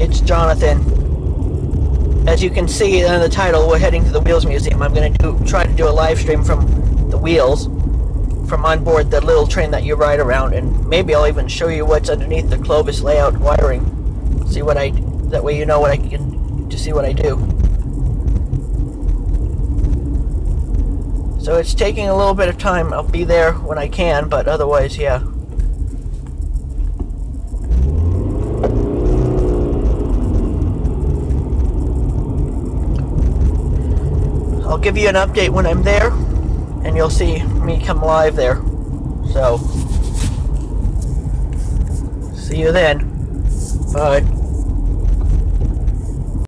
it's Jonathan. As you can see in the title, we're heading to the Wheels Museum. I'm going to try to do a live stream from the wheels, from on board the little train that you ride around, and maybe I'll even show you what's underneath the Clovis layout wiring. See what I, that way you know what I can, to see what I do. So it's taking a little bit of time. I'll be there when I can, but otherwise, yeah. I'll give you an update when I'm there, and you'll see me come live there. So, see you then. Bye.